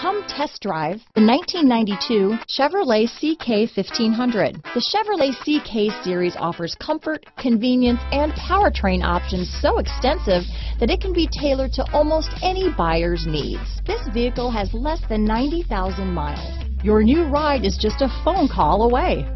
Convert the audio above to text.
Come test drive the 1992 Chevrolet CK 1500. The Chevrolet CK series offers comfort, convenience, and powertrain options so extensive that it can be tailored to almost any buyer's needs. This vehicle has less than 90,000 miles. Your new ride is just a phone call away.